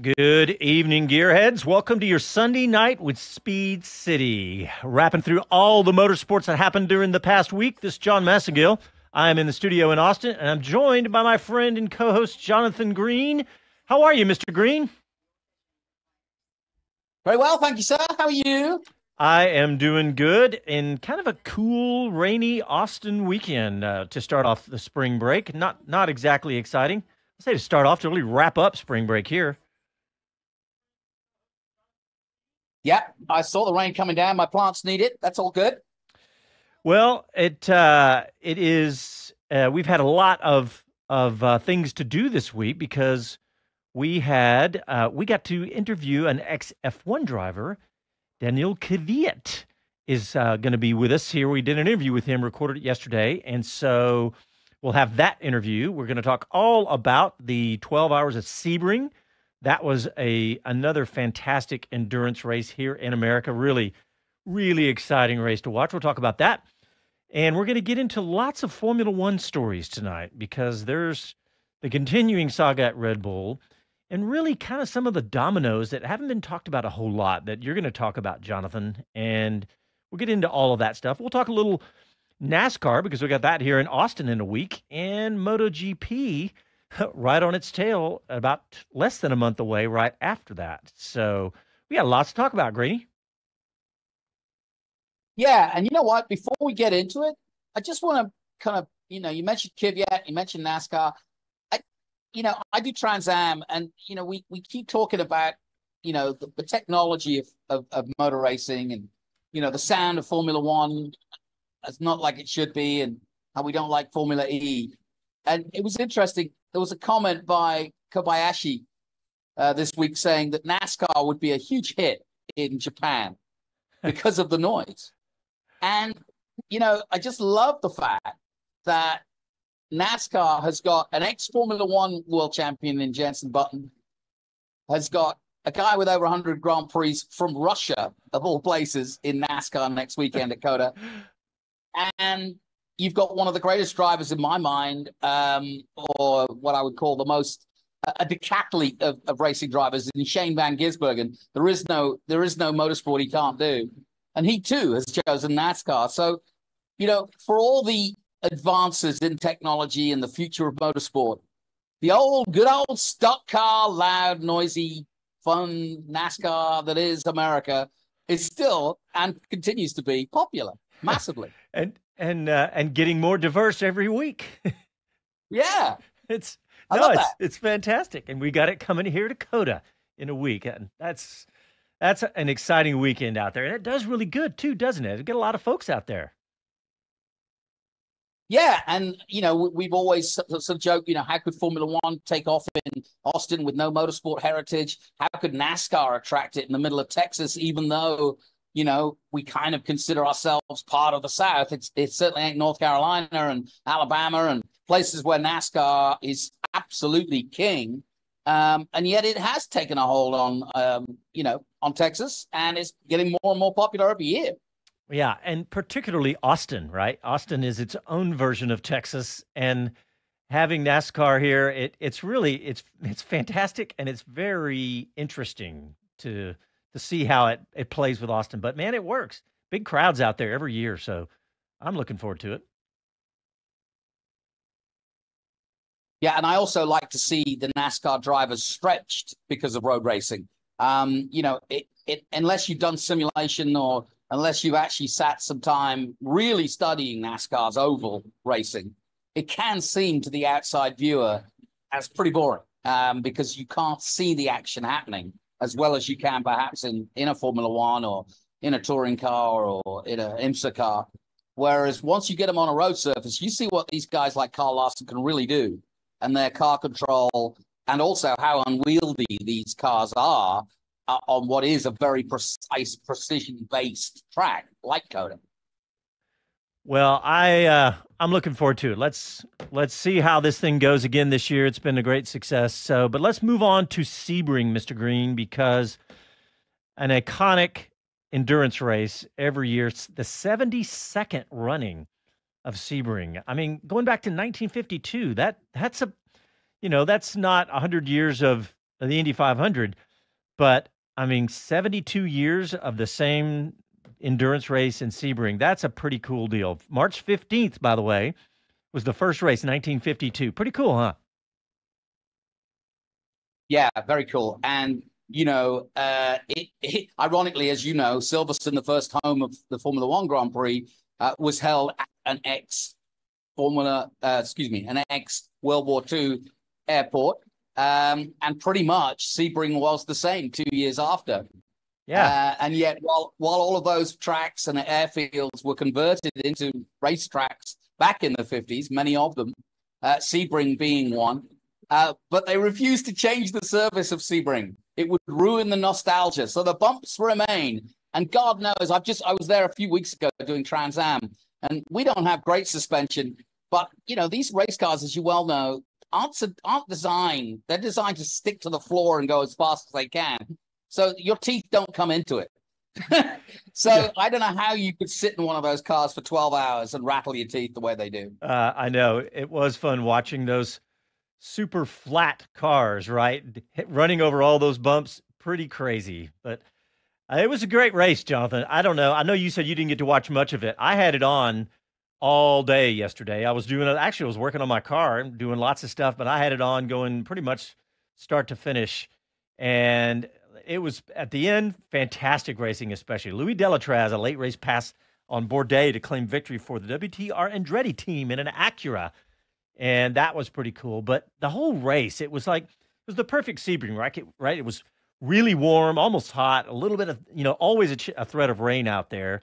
Good evening, gearheads. Welcome to your Sunday night with Speed City. Wrapping through all the motorsports that happened during the past week. This is John Massengill. I am in the studio in Austin, and I'm joined by my friend and co-host Jonathan Green. How are you, Mr. Green? Very well, thank you, sir. How are you? I am doing good in kind of a cool, rainy Austin weekend uh, to start off the spring break. Not not exactly exciting. I say to start off to really wrap up spring break here. Yeah, I saw the rain coming down. My plants need it. That's all good. Well, it uh, it is. Uh, we've had a lot of of uh, things to do this week because we had uh, we got to interview an ex F1 driver, Daniil Kvyat is uh, going to be with us here. We did an interview with him, recorded it yesterday, and so we'll have that interview. We're going to talk all about the 12 hours of Sebring that was a another fantastic endurance race here in America. Really, really exciting race to watch. We'll talk about that. And we're going to get into lots of Formula One stories tonight because there's the continuing saga at Red Bull and really kind of some of the dominoes that haven't been talked about a whole lot that you're going to talk about, Jonathan. And we'll get into all of that stuff. We'll talk a little NASCAR because we got that here in Austin in a week and MotoGP right on its tail, about less than a month away right after that. So we got lots to talk about, Grady. Yeah, and you know what? Before we get into it, I just want to kind of, you know, you mentioned Kvyat, you mentioned NASCAR. I, you know, I do Trans Am, and you know, we we keep talking about, you know, the, the technology of, of of motor racing, and you know, the sound of Formula One. It's not like it should be, and how we don't like Formula E. And it was interesting there was a comment by Kobayashi uh, this week saying that NASCAR would be a huge hit in Japan because of the noise. And, you know, I just love the fact that NASCAR has got an ex Formula One world champion in Jenson Button, has got a guy with over 100 Grand Prix from Russia, of all places, in NASCAR next weekend at COTA. And you've got one of the greatest drivers in my mind, um, or what I would call the most a decathlete of, of racing drivers in Shane Van Gisbergen. There is no there is no motorsport he can't do, and he too has chosen NASCAR. So, you know, for all the advances in technology and the future of motorsport, the old good old stock car, loud, noisy, fun NASCAR that is America is still and continues to be popular massively. and and uh, and getting more diverse every week. yeah, it's no, it's that. it's fantastic, and we got it coming here to COTA in a week, and that's that's an exciting weekend out there, and it does really good too, doesn't it? We get a lot of folks out there. Yeah, and you know we've always sort of joked, you know, how could Formula One take off in Austin with no motorsport heritage? How could NASCAR attract it in the middle of Texas, even though you know, we kind of consider ourselves part of the South. It's it certainly ain't North Carolina and Alabama and places where NASCAR is absolutely king. Um, and yet it has taken a hold on, um, you know, on Texas and it's getting more and more popular every year. Yeah, and particularly Austin, right? Austin is its own version of Texas, and having NASCAR here, it, it's really it's it's fantastic and it's very interesting to to see how it, it plays with Austin. But man, it works. Big crowds out there every year. So I'm looking forward to it. Yeah, and I also like to see the NASCAR drivers stretched because of road racing. Um, you know, it, it unless you've done simulation or unless you've actually sat some time really studying NASCAR's oval racing, it can seem to the outside viewer as pretty boring um, because you can't see the action happening as well as you can perhaps in, in a Formula One or in a touring car or in a IMSA car. Whereas once you get them on a road surface, you see what these guys like Kyle Larson can really do and their car control and also how unwieldy these cars are uh, on what is a very precise, precision based track like COTA. Well, I uh, I'm looking forward to it. Let's let's see how this thing goes again this year. It's been a great success. So, but let's move on to Sebring, Mr. Green, because an iconic endurance race every year. The 72nd running of Sebring. I mean, going back to 1952, that that's a you know, that's not 100 years of the Indy 500. But I mean, 72 years of the same endurance race in Sebring. That's a pretty cool deal. March 15th, by the way, was the first race, 1952. Pretty cool, huh? Yeah, very cool. And you know, uh, it, it, ironically, as you know, Silverstone, the first home of the Formula One Grand Prix, uh, was held at an ex Formula, uh, excuse me, an ex World War II airport. Um, and pretty much Sebring was the same two years after. Yeah. Uh, and yet, while while all of those tracks and airfields were converted into racetracks back in the 50s, many of them, uh, Sebring being one, uh, but they refused to change the service of Sebring. It would ruin the nostalgia. So the bumps remain. And God knows, I've just I was there a few weeks ago doing Trans Am, and we don't have great suspension. But you know, these race cars, as you well know, aren't aren't designed. They're designed to stick to the floor and go as fast as they can. So your teeth don't come into it. so yeah. I don't know how you could sit in one of those cars for 12 hours and rattle your teeth the way they do. Uh, I know it was fun watching those super flat cars, right? Running over all those bumps, pretty crazy. But uh, it was a great race, Jonathan. I don't know. I know you said you didn't get to watch much of it. I had it on all day yesterday. I was doing it, actually I was working on my car, and doing lots of stuff, but I had it on going pretty much start to finish. And it was at the end fantastic racing, especially Louis Delétraz, a late race pass on Bourdais to claim victory for the WTR Andretti team in an Acura and that was pretty cool. But the whole race, it was like it was the perfect Sebring, right? It, right, it was really warm, almost hot, a little bit of you know, always a, ch- a threat of rain out there.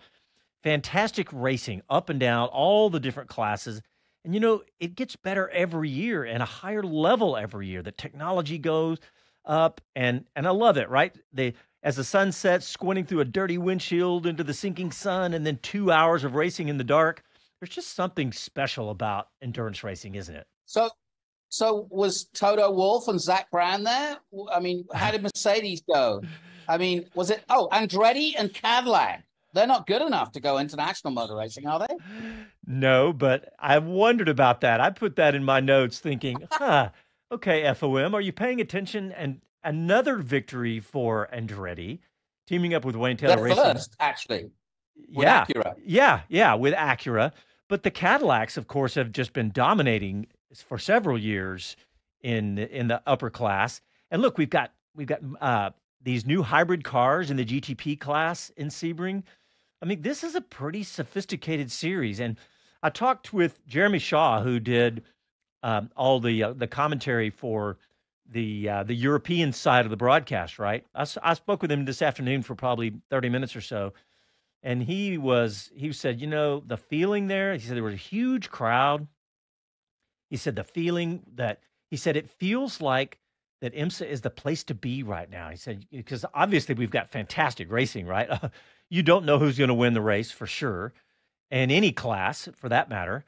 Fantastic racing, up and down, all the different classes. And you know, it gets better every year and a higher level every year. The technology goes up and and I love it, right? They as the sun sets, squinting through a dirty windshield into the sinking sun, and then two hours of racing in the dark there's just something special about endurance racing, isn't it? So, so was Toto Wolff and Zak Brown there? I mean, how did Mercedes go? I mean, was it oh Andretti and Cadillac? They're not good enough to go international motor racing, are they? No, but I wondered about that. I put that in my notes, thinking, huh, okay, FOM, are you paying attention? And another victory for Andretti, teaming up with Wayne Taylor They're Racing. First, actually. yeah, Acura. yeah, yeah, with Acura. But the Cadillacs, of course, have just been dominating for several years in in the upper class. And look, we've got we've got uh, these new hybrid cars in the GTP class in Sebring. I mean, this is a pretty sophisticated series. And I talked with Jeremy Shaw, who did um, all the uh, the commentary for the uh, the European side of the broadcast. Right, I, I spoke with him this afternoon for probably thirty minutes or so and he was he said you know the feeling there he said there was a huge crowd. He said the feeling that he said it feels like that IMSA is the place to be right now. He said because obviously we've got fantastic racing right? You don't know who's going to win the race for sure and any class for that matter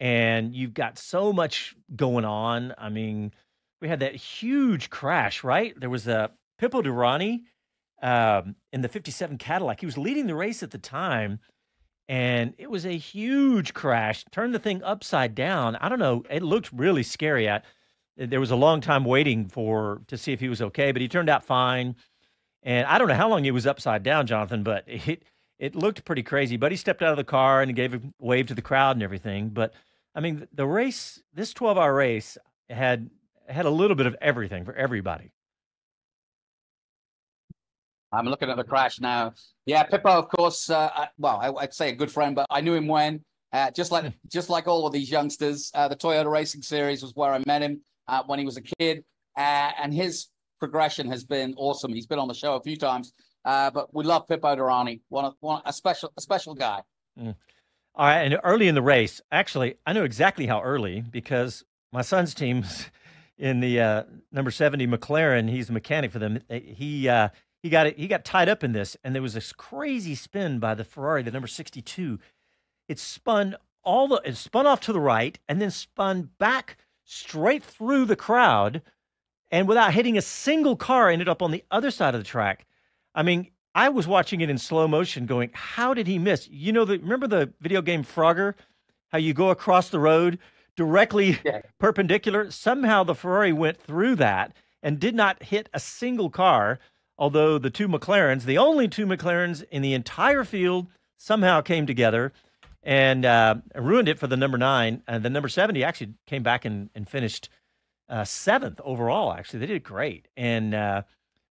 and you've got so much going on i mean we had that huge crash right there was a Pipo Derani um, in the 57 Cadillac. He was leading the race at the time, and it was a huge crash. Turned the thing upside down. I don't know. It looked really scary. At there was a long time waiting for to see if he was okay, but he turned out fine. And I don't know how long he was upside down, Jonathan, but it it looked pretty crazy. But he stepped out of the car and gave a wave to the crowd and everything. But I mean, the race, this 12 hour race, had had a little bit of everything for everybody. I'm looking at the crash now. Yeah, Pipo, of course. Uh, I, well, I, would say a good friend, but I knew him when, uh, just like just like all of these youngsters. Uh, the Toyota Racing Series was where I met him uh, when he was a kid, uh, and his progression has been awesome. He's been on the show a few times, uh, but we love Pipo Derani, one, one a special a special guy. Mm. All right, and early in the race, actually, I know exactly how early because my son's team's in the number 70 McLaren. He's a mechanic for them. He he got it. He got tied up in this, and there was this crazy spin by the Ferrari, the number sixty-two. It spun all the. It spun off to the right, and then spun back straight through the crowd, and without hitting a single car, ended up on the other side of the track. I mean, I was watching it in slow motion, going, "How did he miss?" You know, the remember the video game Frogger, how you go across the road directly yeah. perpendicular. Somehow the Ferrari went through that and did not hit a single car. Although the two McLarens, the only two McLarens in the entire field, somehow came together and uh, ruined it for the number nine. And the number 70 actually came back and, and finished uh, seventh overall. Actually, they did great. And uh,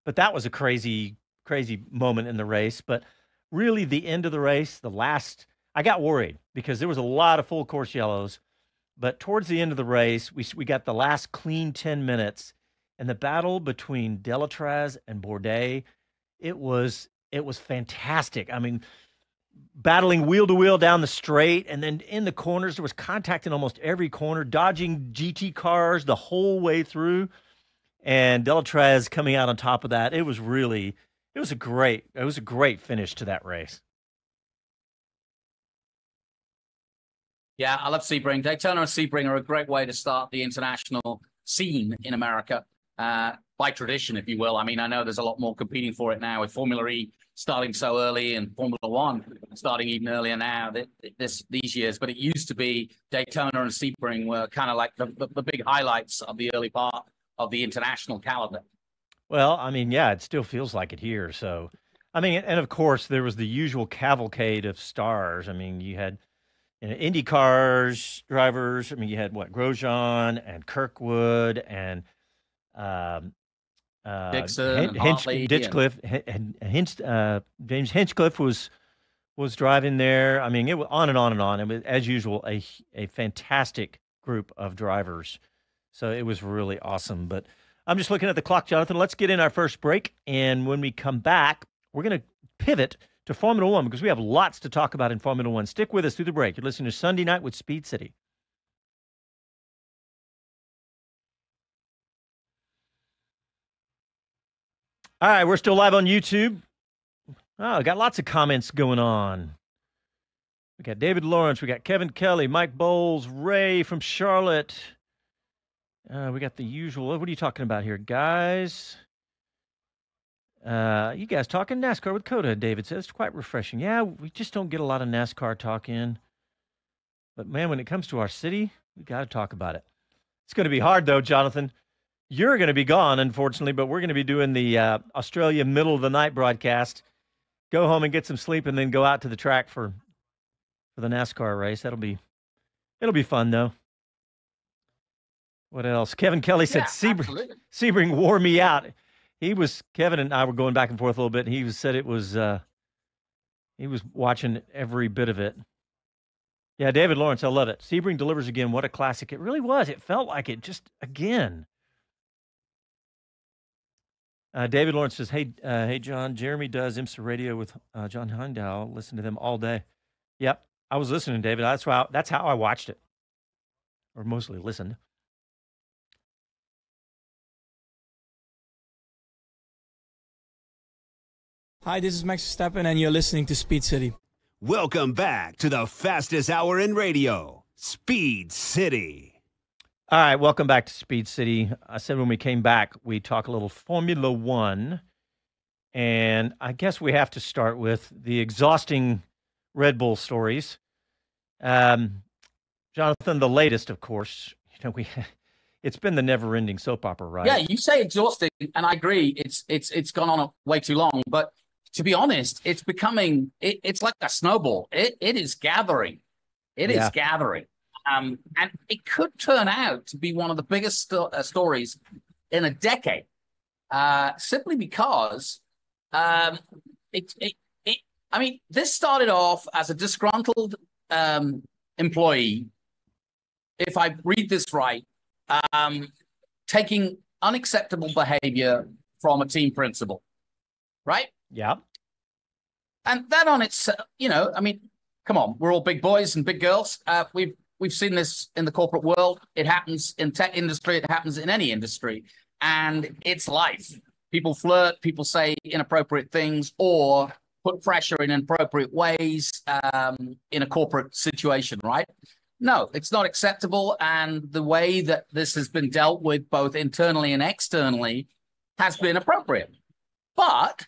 but that was a crazy, crazy moment in the race. But really, the end of the race, the last, I got worried because there was a lot of full course yellows. But towards the end of the race, we we got the last clean 10 minutes, and the battle between Delétraz and Bourdais, it was it was fantastic. I mean battling wheel to wheel down the straight and then in the corners there was contact in almost every corner dodging gt cars the whole way through and delétraz coming out on top of that it was really it was a great it was a great finish to that race yeah i love sebring daytona and sebring are a great way to start the international scene in america uh, by tradition if you will i mean i know there's a lot more competing for it now with formula e starting so early and Formula One starting even earlier now this these years. But it used to be Daytona and Sebring were kind of like the, the, the, big highlights of the early part of the international calendar. Well, I mean, yeah, it still feels like it here. So, I mean, and of course, there was the usual cavalcade of stars. I mean, you had you know, Indy cars drivers. I mean, you had what Grosjean and Kirkwood and um, uh, Dixon, Hinch, Ditchcliff, and, Hinch, uh, James Hinchcliffe was was driving there. I mean, it was on and on and on. It was, as usual, a a fantastic group of drivers. So it was really awesome. But I'm just looking at the clock, Jonathan. Let's get in our first break, and when we come back, we're going to pivot to Formula One because we have lots to talk about in Formula One. Stick with us through the break. You're listening to Sunday Night with Speed City. All right, we're still live on YouTube. Oh, got lots of comments going on. We got David Lawrence, we got Kevin Kelly, Mike Bowles, Ray from Charlotte. Uh, we got the usual. What are you talking about here, guys? Uh, you guys talking NASCAR with COTA? David says it's quite refreshing. Yeah, we just don't get a lot of NASCAR talk in, but man, when it comes to our city, we got to talk about it. It's going to be hard though, Jonathan. You're going to be gone, unfortunately, but we're going to be doing the uh, Australia middle of the night broadcast. Go home and get some sleep, and then go out to the track for for the NASCAR race. That'll be it'll be fun though. What else? Kevin Kelly said yeah, Sebring, Sebring wore me out. He was Kevin and I were going back and forth a little bit. And he said it was uh, he was watching every bit of it. Yeah, David Lawrence, I love it. Sebring delivers again. What a classic! It really was. It felt like it just again. Uh, David Lawrence says, "Hey, uh, hey, John. Jeremy does IMSA radio with uh, John Hindhaugh. Listen to them all day. Yep, I was listening, David. That's why. I, that's how I watched it, or mostly listened. Hi, this is Max Verstappen, and you're listening to Speed City. Welcome back to the fastest hour in radio, Speed City. All right, welcome back to Speed City. I said when we came back, we talk a little Formula One. And I guess we have to start with the exhausting Red Bull stories. Um, Jonathan, the latest, of course, you know, we it's been the never-ending soap opera, right? Yeah, you say exhausting, and I agree. It's it's it's gone on way too long. But to be honest, it's becoming it, it's like a snowball. It it is gathering. It yeah. is gathering. Um, and it could turn out to be one of the biggest sto- uh, stories in a decade, uh, simply because um, it, it, it, I mean, this started off as a disgruntled um, employee, if I read this right, um, taking unacceptable behavior from a team principal, right? Yeah. And that on its, you know, I mean, come on, we're all big boys and big girls. Uh, we've we've seen this in the corporate world. It happens in tech industry. It happens in any industry, and it's life. People flirt. People say inappropriate things or put pressure in inappropriate ways um, in a corporate situation. Right? No, it's not acceptable. And the way that this has been dealt with, both internally and externally, has been appropriate. But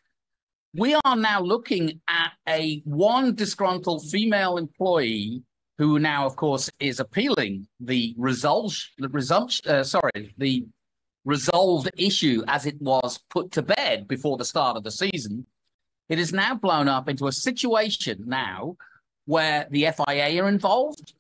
we are now looking at a one disgruntled female employee who now, of course, is appealing the results, the resumption, uh, sorry, the resolved issue as it was put to bed before the start of the season. It is now blown up into a situation now where the FIA are involved,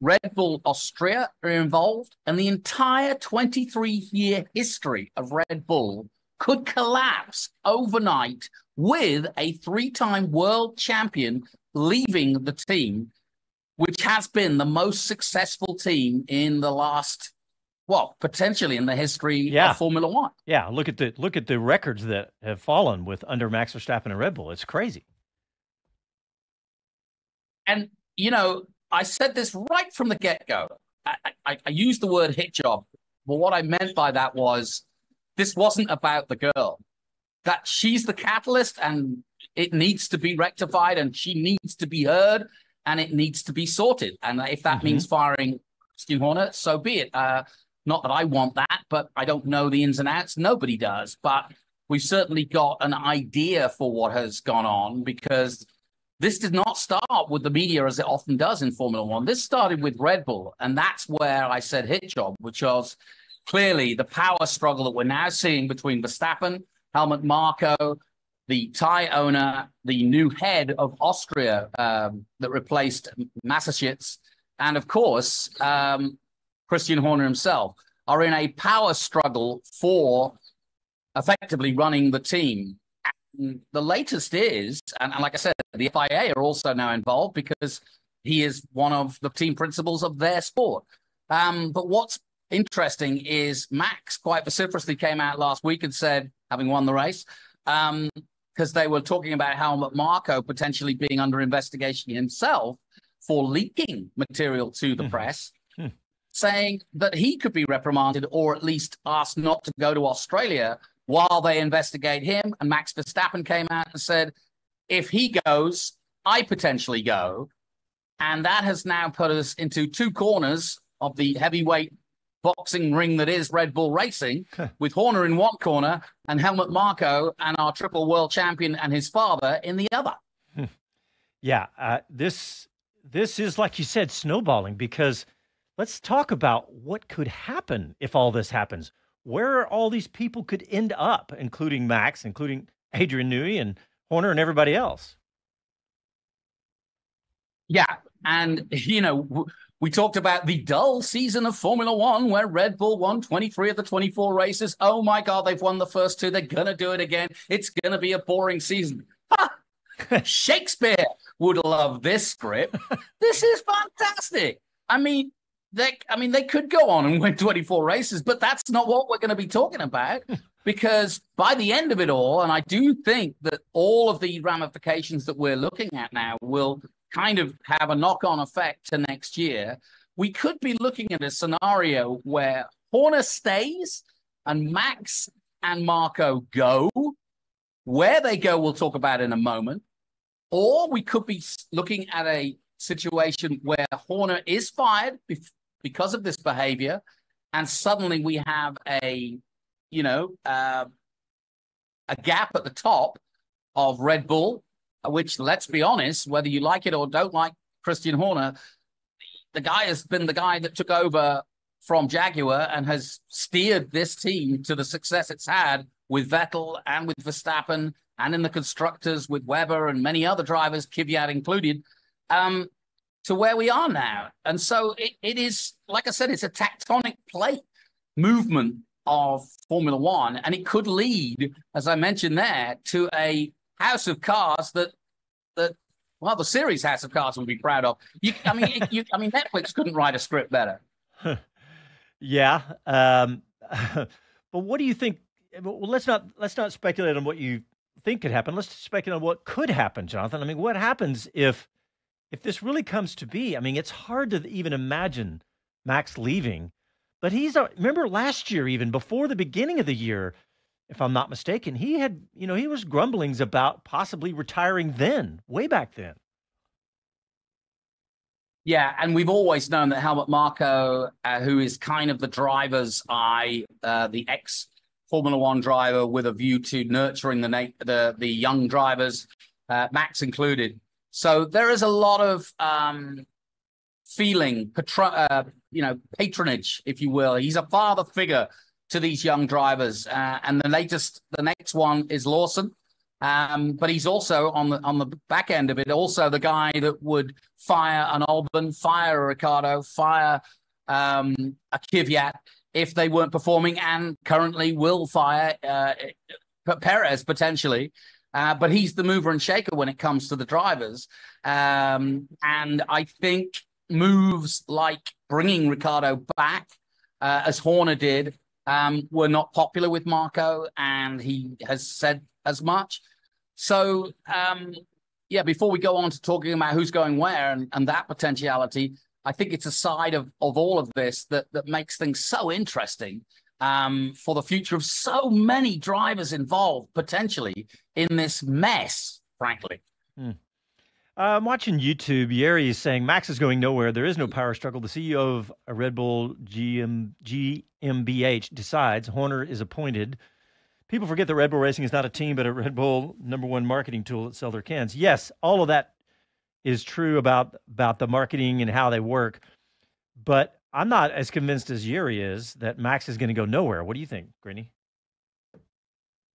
Red Bull Austria are involved, and the entire 23 year history of Red Bull could collapse overnight with a three time world champion leaving the team, which has been the most successful team in the last well, potentially in the history yeah. of Formula One. Yeah, look at the look at the records that have fallen with under Max Verstappen and Red Bull. It's crazy. And you know, I said this right from the get go. I, I, I used the word hit job, but what I meant by that was this wasn't about the girl. That she's the catalyst, and it needs to be rectified, and she needs to be heard, and it needs to be sorted. And if that mm-hmm. means firing Christian Horner, so be it. Uh, not that I want that, but I don't know the ins and outs. Nobody does. But we've certainly got an idea for what has gone on because this did not start with the media as it often does in Formula One. This started with Red Bull. And that's where I said hit job, which was clearly the power struggle that we're now seeing between Verstappen, Helmut Marko, the Thai owner, the new head of Austria um, that replaced Mateschitz, and of course, um, Christian Horner himself, are in a power struggle for effectively running the team. And the latest is, and, and like I said, the FIA are also now involved because he is one of the team principals of their sport. Um, but what's interesting is Max quite vociferously came out last week and said, having won the race, because um, they were talking about Helmut Marko potentially being under investigation himself for leaking material to the mm-hmm. press saying that he could be reprimanded or at least asked not to go to Australia while they investigate him. And Max Verstappen came out and said, if he goes, I potentially go. And that has now put us into two corners of the heavyweight boxing ring that is Red Bull Racing, with Horner in one corner and Helmut Marko and our triple world champion and his father in the other. Yeah, uh, this this is like you said, snowballing because let's talk about what could happen if all this happens. Where all these people could end up, including Max, including Adrian Newey and Horner and everybody else. Yeah. And, you know, we talked about the dull season of Formula One where Red Bull won 23 of the 24 races. Oh my God, they've won the first two. They're going to do it again. It's going to be a boring season. Shakespeare would love this script. this is fantastic. I mean, they, I mean, they could go on and win 24 races, but that's not what we're going to be talking about because by the end of it all, and I do think that all of the ramifications that we're looking at now will kind of have a knock on effect to next year. We could be looking at a scenario where Horner stays and Max and Marko go. Where they go, we'll talk about in a moment. Or we could be looking at a situation where Horner is fired because of this behavior, and suddenly we have a, you know, uh, a gap at the top of Red Bull, which, let's be honest, whether you like it or don't like Christian Horner, the guy has been the guy that took over from Jaguar and has steered this team to the success it's had with Vettel and with Verstappen and in the constructors with Webber and many other drivers, Kvyat included. Um, to where we are now. And so it, it is, like I said, it's a tectonic plate movement of Formula One, and it could lead, as I mentioned there, to a house of cards that that well, the series House of Cards would be proud of. You, I mean, you, I mean, Netflix couldn't write a script better. yeah, um, but what do you think? Well, let's not let's not speculate on what you think could happen. Let's speculate on what could happen, Jonathan. I mean, what happens if if this really comes to be, I mean, it's hard to even imagine Max leaving. But he's a, remember last year, even before the beginning of the year, if I'm not mistaken, he had, you know, he was grumblings about possibly retiring then, way back then. Yeah, and we've always known that Helmut Marko, uh, who is kind of the driver's eye, uh, the ex Formula One driver with a view to nurturing the the the young drivers, uh, Max included, so there is a lot of um, feeling, patro- uh, you know, patronage, if you will. He's a father figure to these young drivers. Uh, and the latest, the next one is Lawson. Um, but he's also on the on the back end of it, also the guy that would fire an Albon, fire a Ricciardo, fire um, a Kvyat if they weren't performing, and currently will fire uh, Perez potentially. Uh, but he's the mover and shaker when it comes to the drivers. Um, and I think moves like bringing Ricciardo back, uh, as Horner did, um, were not popular with Marko, and he has said as much. So, um, yeah, before we go on to talking about who's going where and, and that potentiality, I think it's a side of, of all of this that, that makes things so interesting um, for the future of so many drivers involved potentially in this mess, frankly. Hmm. I'm watching YouTube. Yeri is saying Max is going nowhere. There is no power struggle. The CEO of a Red Bull GM, GmbH decides Horner is appointed. People forget that Red Bull Racing is not a team, but a Red Bull number one marketing tool that sell their cans. Yes, all of that is true about about the marketing and how they work. But I'm not as convinced as Yuri is that Max is going to go nowhere. What do you think, Greeny?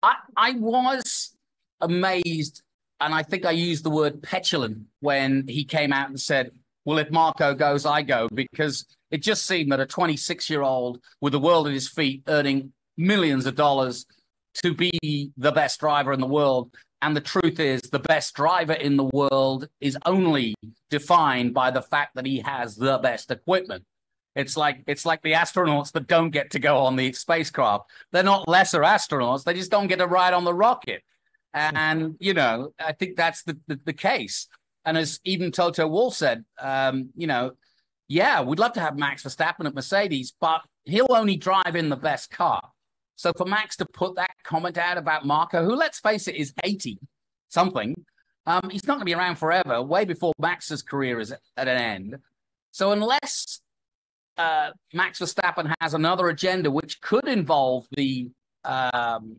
I I was amazed and I think I used the word petulant when he came out and said, Well, if Marko goes, I go, because it just seemed that a 26 year old with the world at his feet, earning millions of dollars to be the best driver in the world. And the truth is, the best driver in the world is only defined by the fact that he has the best equipment. It's like it's like the astronauts that don't get to go on the spacecraft. They're not lesser astronauts; they just don't get a ride on the rocket. And, you know, I think that's the, the, the case. And as even Toto Wolff said, um, you know, yeah, we'd love to have Max Verstappen at Mercedes, but he'll only drive in the best car. So for Max to put that comment out about Marko, who let's face it is 80 something, um, he's not going to be around forever, way before Max's career is at an end. So unless uh, Max Verstappen has another agenda, which could involve the um,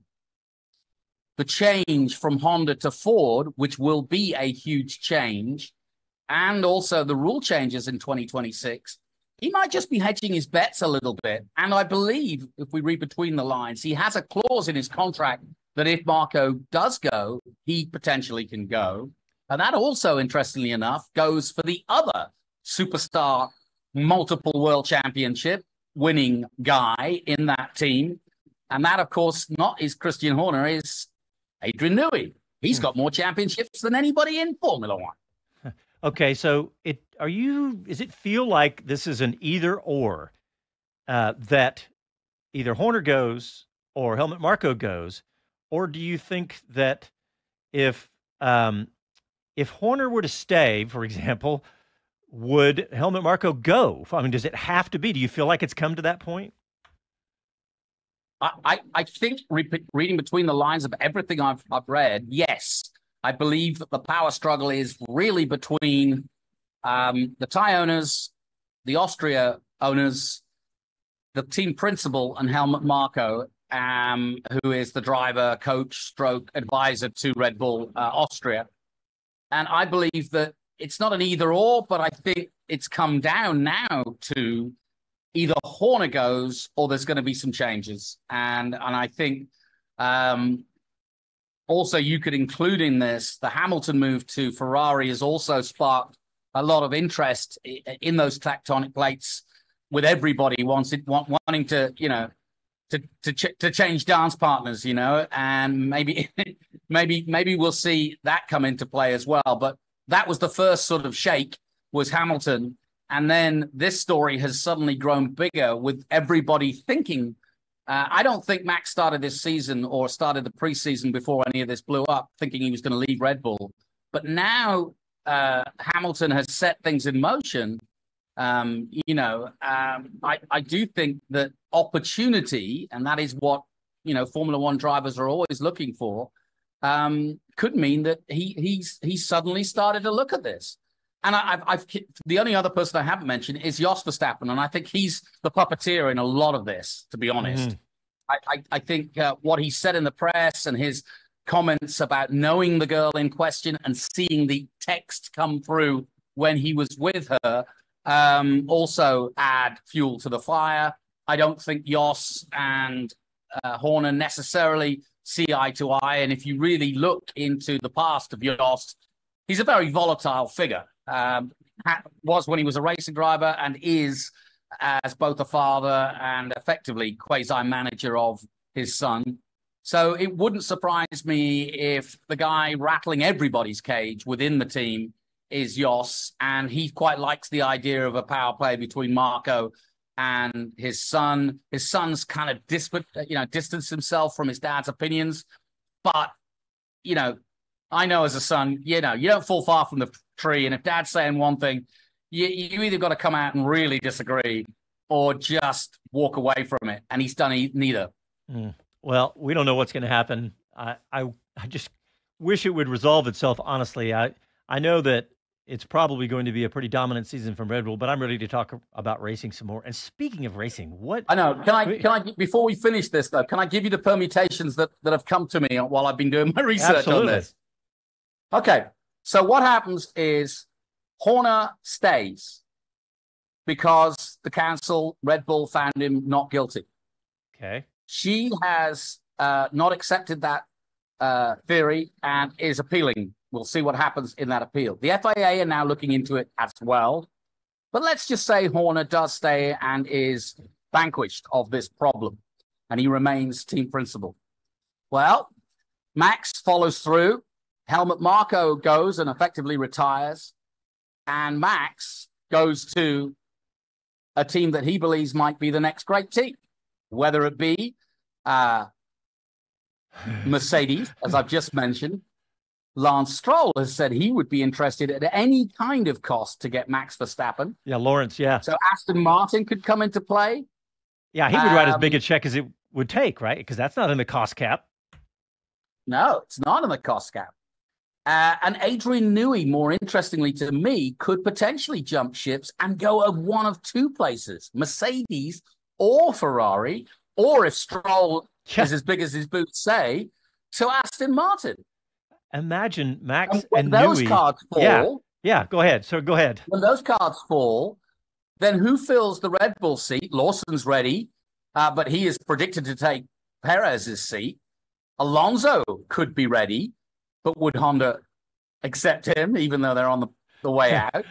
the change from Honda to Ford, which will be a huge change, and also the rule changes in 2026, he might just be hedging his bets a little bit. And I believe, if we read between the lines, he has a clause in his contract that if Marko does go, he potentially can go. And that also, interestingly enough, goes for the other superstar, multiple world championship winning guy in that team. And that, of course, not is Christian Horner, is Adrian Newey. He's got more championships than anybody in Formula One. Okay, so it are you? Does it feel like this is an either or uh, that either Horner goes or Helmut Marko goes, or do you think that if um, if Horner were to stay, for example, would Helmut Marko go? I mean, does it have to be? Do you feel like it's come to that point? I, I think re- reading between the lines of everything I've, I've read, yes, I believe that the power struggle is really between um, the Thai owners, the Austria owners, the team principal, and Helmut Marko, um, who is the driver, coach, stroke advisor to Red Bull uh, Austria. And I believe that it's not an either or, but I think it's come down now to either Horner goes or there's going to be some changes. And and I think um, also you could include in this the Hamilton move to Ferrari has also sparked a lot of interest in those tectonic plates with everybody wanting wanting to you know to to ch- to change dance partners you know and maybe maybe maybe we'll see that come into play as well but that was the first sort of shake was Hamilton and then this story has suddenly grown bigger with everybody thinking. Uh, I don't think Max started this season or started the preseason before any of this blew up, thinking he was going to leave Red Bull. But now uh, Hamilton has set things in motion. Um, you know, um, I, I do think that opportunity, and that is what you know Formula One drivers are always looking for, um, could mean that he he's he suddenly started to look at this. And I, have I've the only other person I haven't mentioned is Jos Verstappen, and I think he's the puppeteer in a lot of this. To be honest, mm-hmm. I, I, I think uh, what he said in the press and his comments about knowing the girl in question and seeing the text come through when he was with her um, also add fuel to the fire. I don't think Jos and uh, Horner necessarily see eye to eye. And if you really look into the past of Jos, he's a very volatile figure. Um, was when he was a racing driver and is as both a father and effectively quasi manager of his son. So it wouldn't surprise me if the guy rattling everybody's cage within the team is Jos, and he quite likes the idea of a power play between Marko and his son. His son's kind of dis- you know, distanced himself from his dad's opinions, but you know, I know as a son, you know, you don't fall far from the tree, and if dad's saying one thing, you, you either got to come out and really disagree or just walk away from it, and he's done neither. Mm. Well, we don't know what's going to happen. I, I I just wish it would resolve itself. Honestly, I I know that it's probably going to be a pretty dominant season from Red Bull, but I'm ready to talk about racing some more. And speaking of racing, what I know, can I can I before we finish this though, can I give you the permutations that that have come to me while I've been doing my research Absolutely. on this? Okay, so what happens is Horner stays because the council, Red Bull, found him not guilty. Okay. She has uh, not accepted that uh, theory and is appealing We'll see what happens in that appeal. The FIA are now looking into it as well. But let's just say Horner does stay and is vanquished of this problem, and he remains team principal. Well, Max follows through. Helmut Marko goes and effectively retires, and Max goes to a team that he believes might be the next great team, whether it be uh, Mercedes, as I've just mentioned, Lance Stroll has said he would be interested at any kind of cost to get Max Verstappen. Yeah, Lawrence, yeah. So Aston Martin could come into play. Yeah, he would um, write as big a um, check as it would take, right? Because that's not in the cost cap. No, it's not in the cost cap. Uh, and Adrian Newey, more interestingly to me, could potentially jump ships and go of one of two places Mercedes or Ferrari, or if Stroll yeah. is as big as his boots say, to Aston Martin. Imagine Max and, when and those Newey. cards fall. Yeah, yeah. Go ahead. So go ahead. When those cards fall, then who fills the Red Bull seat? Lawson's ready, uh, but he is predicted to take Perez's seat. Alonso could be ready, but would Honda accept him, even though they're on the, the way out?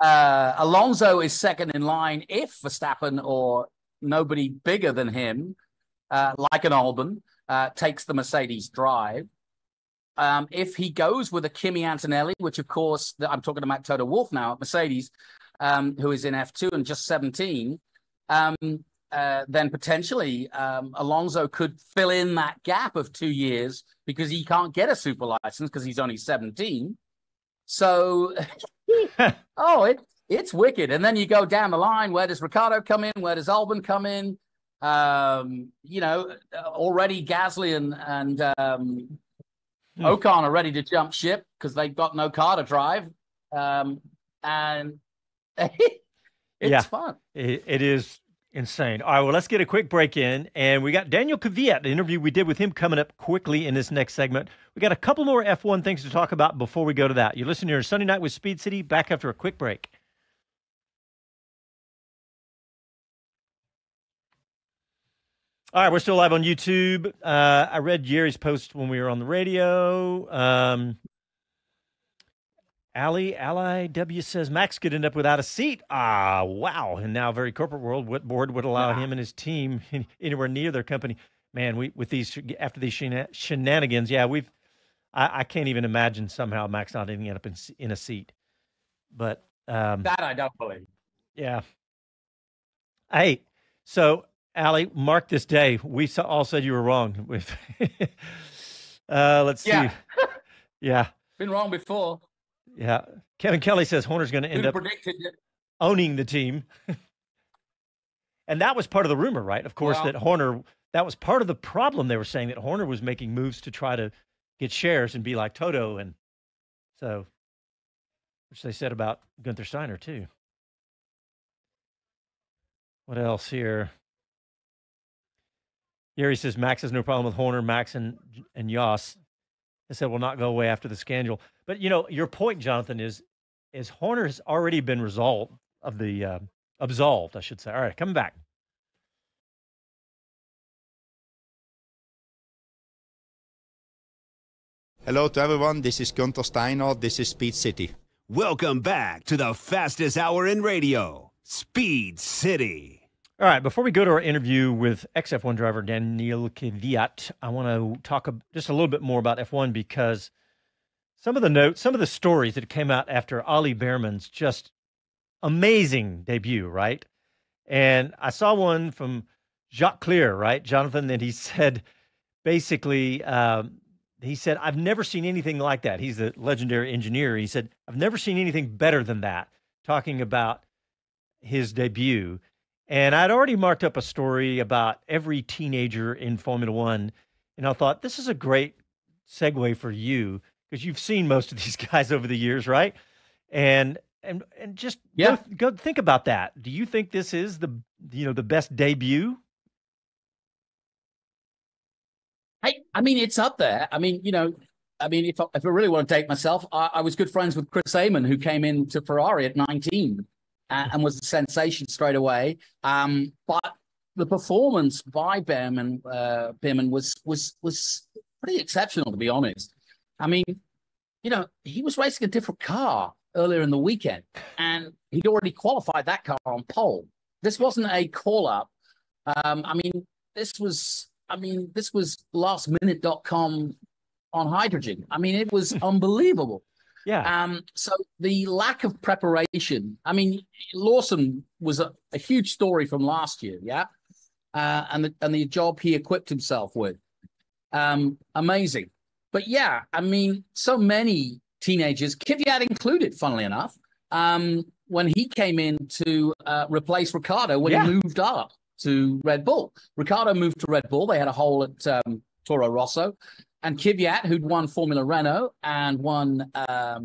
Uh, Alonso is second in line if Verstappen or nobody bigger than him, uh, like an Albon, uh, takes the Mercedes drive. Um, if he goes with a Kimi Antonelli, which of course I'm talking about Toto Wolff now at Mercedes, um, who is in F2 and just 17, um, uh, then potentially um, Alonso could fill in that gap of two years because he can't get a super license because he's only 17. So, oh, it it's wicked. And then you go down the line. Where does Ricciardo come in? Where does Albon come in? Um, you know, already Gasly and and um, Hmm. Ocon are ready to jump ship because they've got no car to drive. Um, and it's yeah, fun. It, it is insane. All right, well, let's get a quick break in. And we got Daniil Kvyat, the interview we did with him coming up quickly in this next segment. We got a couple more F1 things to talk about before we go to that. You're listening to Sunday Night with Speed City, back after a quick break. All right, we're still live on YouTube. Uh, I read Jerry's post when we were on the radio. Um, Ali Ally W says Max could end up without a seat. Ah, wow! And now, very corporate world, what board would allow yeah. him and his team anywhere near their company? Man, we with these after these shenanigans, yeah, we've. I, I can't even imagine somehow Max not ending up in in a seat. But um, that I don't believe. Yeah. Hey, so Ali, mark this day. We all said you were wrong. With uh, let's see. Yeah. yeah. Been wrong before. Yeah. Kevin Kelly says Horner's going to end up predicted it? owning the team. and that was part of the rumor, right? Of course, well, that Horner, that was part of the problem. They were saying that Horner was making moves to try to get shares and be like Toto. And so, which they said about Gunther Steiner, too. What else here? Yuri says Max has no problem with Horner, Max, and and Jos. I said will not go away after the scandal. But you know, your point, Jonathan, is is Horner has already been resolved of the uh, absolved, I should say. All right, come back. Hello to everyone. This is Gunter Steiner. This is Speed City. Welcome back to the fastest hour in radio, Speed City. All right, before we go to our interview with XF1 driver Daniil Kvyat, I want to talk just a little bit more about F1 because some of the notes, some of the stories that came out after Ollie Bearman's just amazing debut, right? And I saw one from Jock Clear, right, Jonathan, that he said basically um, he said, I've never seen anything like that. He's the legendary engineer. He said, I've never seen anything better than that, talking about his debut. And I'd already marked up a story about every teenager in Formula One. And I thought, this is a great segue for you because you've seen most of these guys over the years, right? And and and just yeah. go, go think about that. Do you think this is the you know the best debut I, I mean, it's up there. I mean, you know, I mean, if I, if I really want to date myself, I, I was good friends with Chris Amon, who came into Ferrari at 19 and, was a sensation straight away. Um, but the performance by Bearman, uh, Bearman was was was pretty exceptional, to be honest. I mean, you know, he was racing a different car earlier in the weekend, and he'd already qualified that car on pole. This wasn't a call up. Um, I mean, this was I mean, this was lastminute.com on hydrogen. I mean, it was unbelievable. Yeah. Um, so the lack of preparation, I mean, Lawson was a, a huge story from last year, yeah. Uh, and the and the job he equipped himself with. Um, amazing. But yeah, I mean, so many teenagers, Kvyat included, funnily enough, um, when he came in to uh, replace Ricciardo when yeah. he moved up to Red Bull. Ricciardo moved to Red Bull. They had a hole at um, Toro Rosso. And Kvyat, who'd won Formula Renault and won um,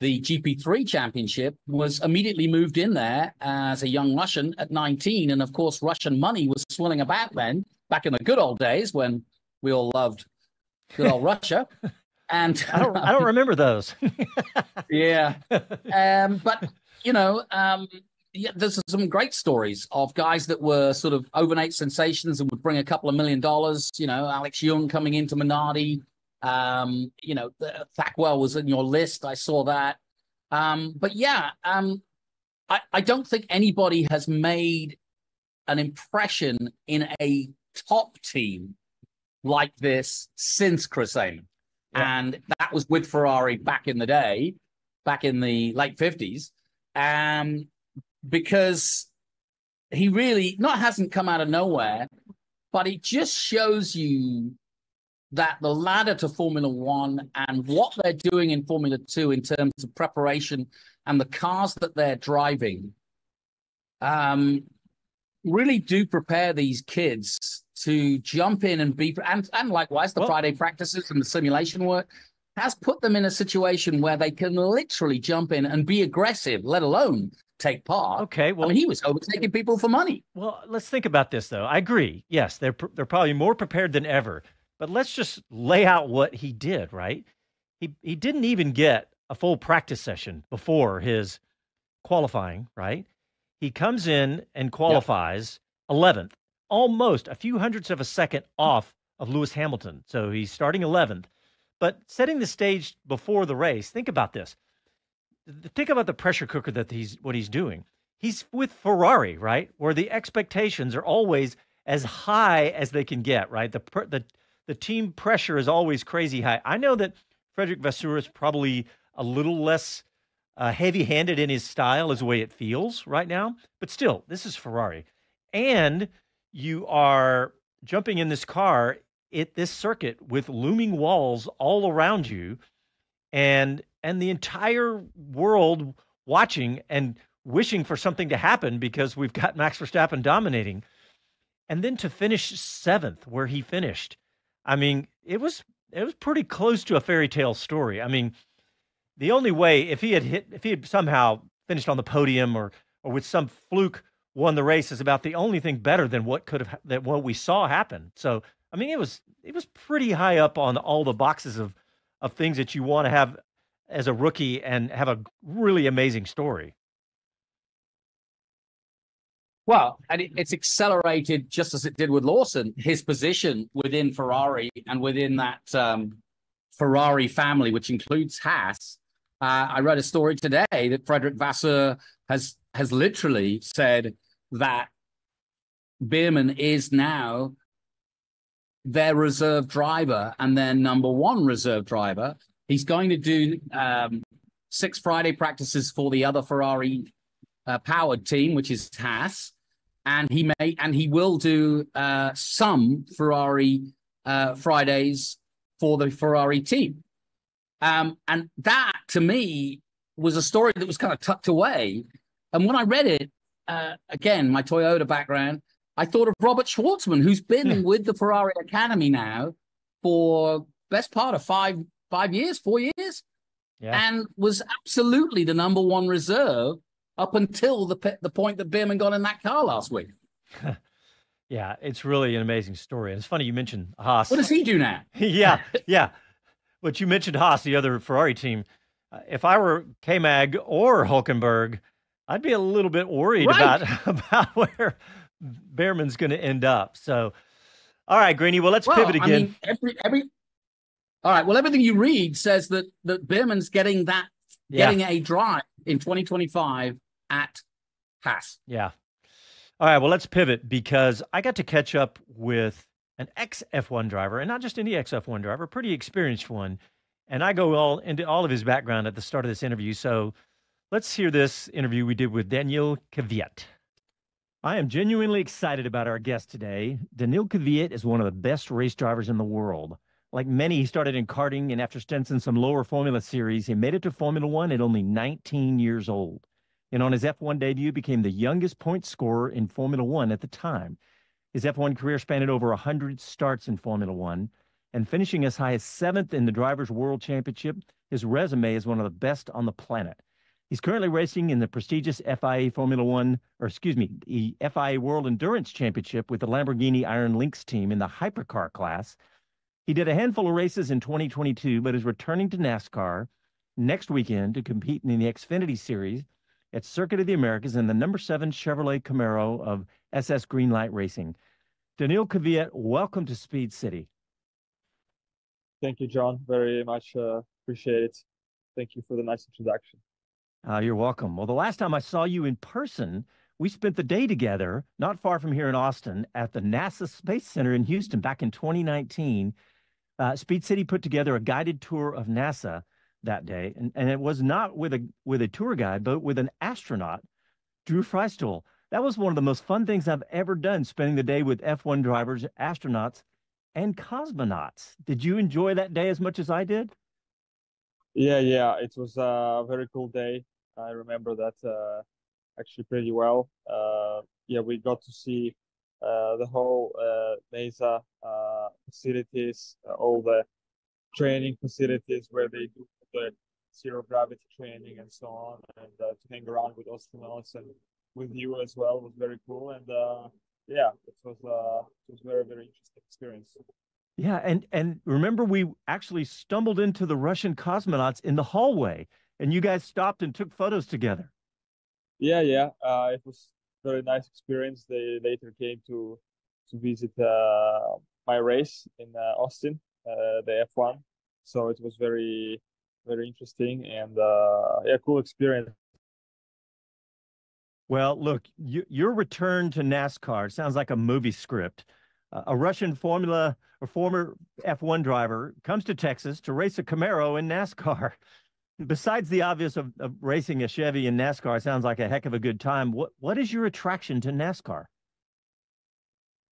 the GP3 championship, was immediately moved in there as a young Russian at 19. And of course, Russian money was swirling about then, back in the good old days when we all loved good old Russia. And I don't, I don't remember those. yeah. Um, but, you know, um, yeah, there's some great stories of guys that were sort of overnight sensations and would bring a couple of million dollars. You know, Alex Yoong coming into Minardi. Um, you know, Thackwell was in your list. I saw that. Um, but yeah, um, I, I don't think anybody has made an impression in a top team like this since Chris Amon. Yeah. And that was with Ferrari back in the day, back in the late 50s. Um, because he really not hasn't come out of nowhere, but it just shows you that the ladder to Formula One and what they're doing in Formula Two in terms of preparation and the cars that they're driving um, really do prepare these kids to jump in and be and, and likewise the well, Friday practices and the simulation work has put them in a situation where they can literally jump in and be aggressive, let alone take part. Okay, well, I mean, he was overtaking people for money. Well, let's think about this though. I agree. Yes, they're they're probably more prepared than ever. But let's just lay out what he did. Right? He he didn't even get a full practice session before his qualifying. Right? He comes in and qualifies eleventh, yep. almost a few hundredths of a second off of Lewis Hamilton. So he's starting eleventh. But setting the stage before the race, think about this think about the pressure cooker that he's what he's doing. He's with Ferrari, right? Where the expectations are always as high as they can get, right? The the the team pressure is always crazy high. I know that Frédéric Vasseur is probably a little less uh, heavy-handed in his style, is the way it feels right now. But still, this is Ferrari, and you are jumping in this car at this circuit with looming walls all around you, and and the entire world watching and wishing for something to happen because we've got Max Verstappen dominating. And then to finish seventh where he finished. I mean, it was it was pretty close to a fairy tale story. I mean, the only way if he had hit if he had somehow finished on the podium or or with some fluke won the race is about the only thing better than what could have that what we saw happen. So I mean, it was it was pretty high up on all the boxes of of things that you want to have as a rookie and have a really amazing story. Well, and it's accelerated just as it did with Lawson, his position within Ferrari and within that um, Ferrari family, which includes Haas. Uh, I read a story today that Frédéric Vasseur has has literally said that Bearman is now their reserve driver and their number one reserve driver. He's going to do um, six Friday practices for the other Ferrari uh, powered team, which is Haas, and he may and he will do uh, some Ferrari uh, Fridays for the Ferrari team. Um, and that to me was a story that was kind of tucked away. And when I read it, uh, again, my Toyota background, I thought of Robert Shwartzman, who's been yeah. with the Ferrari Academy now for best part of five five years, four years, yeah. and was absolutely the number one reserve up until the the point that Bearman got in that car last week. yeah, it's really an amazing story. And it's funny you mentioned Haas. What does he do now? yeah, yeah. But you mentioned Haas, the other Ferrari team. Uh, if I were K-Mag or Hulkenberg, I'd be a little bit worried right. about about where Bearman's going to end up. So, all right, Greeny. Well, let's well, pivot again. I mean, every every. All right. Well, everything you read says that that Bearman's getting that yeah. getting a drive in 2025 at Haas. Yeah. All right. Well, let's pivot because I got to catch up with an ex F1 driver, and not just any ex F1 driver, pretty experienced one. And I go all into all of his background at the start of this interview. So let's hear this interview we did with Daniil Kvyat. I am genuinely excited about our guest today. Daniil Kvyat is one of the best race drivers in the world. Like many, he started in karting, and after stints in some lower Formula series, he made it to Formula One at only 19 years old. And on his F1 debut, became the youngest point scorer in Formula One at the time. His F1 career spanned over 100 starts in Formula One, and finishing as high as seventh in the Drivers' World Championship, his resume is one of the best on the planet. He's currently racing in the prestigious FIA Formula One, or excuse me, the FIA World Endurance Championship with the Lamborghini Iron Lynx team in the hypercar class. He did a handful of races in 2022, but is returning to NASCAR next weekend to compete in the Xfinity Series at Circuit of the Americas in the number seven Chevrolet Camaro of SS Greenlight Racing. Daniil Kvyat, welcome to Speed City. Thank you, John. Very much uh, appreciate it. Thank you for the nice introduction. Uh, you're welcome. Well, the last time I saw you in person, we spent the day together, not far from here in Austin, at the NASA Space Center in Houston back in 2019. Uh, Speed City put together a guided tour of NASA that day, and, and it was not with a with a tour guide, but with an astronaut, Drew Feustel. That was one of the most fun things I've ever done, spending the day with F1 drivers, astronauts, and cosmonauts. Did you enjoy that day as much as I did? Yeah, yeah, it was a very cool day. I remember that uh, actually pretty well. Uh, yeah, we got to see the whole uh, NASA uh, facilities, uh, all the training facilities where they do the zero gravity training and so on, and to hang around with astronauts and with you as well was very cool. And yeah, it was it was very very interesting experience. Yeah, and and remember we actually stumbled into the Russian cosmonauts in the hallway and you guys stopped and took photos together. Yeah, yeah. Uh, it was very nice experience. They later came to to visit uh, my race in uh, Austin, uh, the F1. So it was very very interesting and uh, yeah, cool experience. Well, look, you, your return to NASCAR sounds like a movie script. Uh, a Russian Formula or former F1 driver comes to Texas to race a Camaro in NASCAR. besides the obvious of, of, racing a Chevy in NASCAR, sounds like a heck of a good time. What what is your attraction to NASCAR?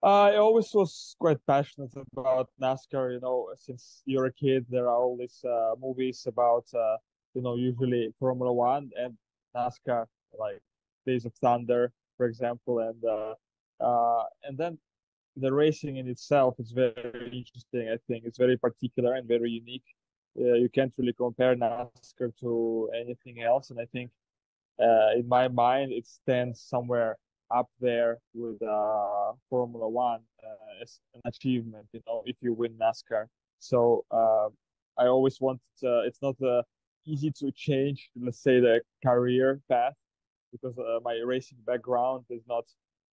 I always was quite passionate about NASCAR. You know, since you're a kid, there are all these uh, movies about, uh, you know, usually Formula One and NASCAR, like Days of Thunder, for example, and uh, uh, and then the racing in itself is very interesting. I think it's very particular and very unique uh, you can't really compare NASCAR to anything else. And I think uh, in my mind, it stands somewhere up there with uh, Formula One uh, as an achievement. You know, if you win NASCAR. So uh, I always want. Uh, it's not easy to change, let's say, the career path because my racing background is not,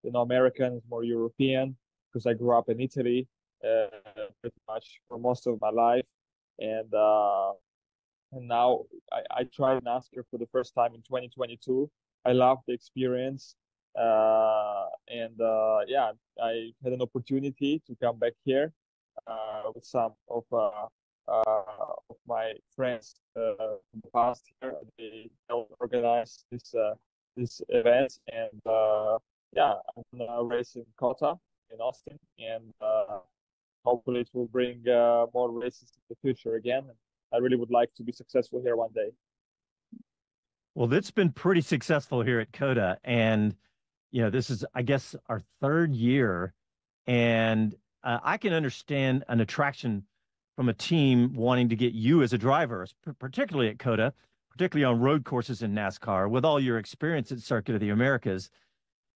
you know, American. It's more European because I grew up in Italy pretty much for most of my life and uh, and now I, I tried NASCAR for the first time in 2022. I love the experience, uh, and uh, yeah, I had an opportunity to come back here uh, with some of uh, uh, of my friends uh, in the past here. They helped organize this this event, and yeah, I'm race in COTA in Austin, and hopefully it will bring more races in the future again. I really would like to be successful here one day. Well, it's been pretty successful here at COTA, and you know this is, I guess, our third year, and uh, I can understand an attraction from a team wanting to get you as a driver, particularly at COTA, particularly on road courses in NASCAR, with all your experience at Circuit of the Americas.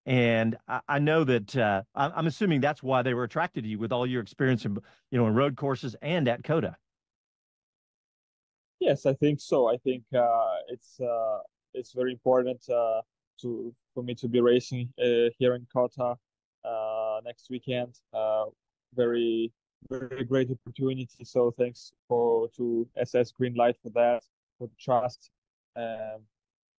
And I, I know that uh, I'm assuming that's why they were attracted to you with all your experience in, you know, in road courses and at COTA. Yes, I think so. I think uh, it's uh, it's very important uh, to for me to be racing uh, here in COTA uh, next weekend. Uh, very very great opportunity. So thanks for to SS Greenlight for that, for the trust, um,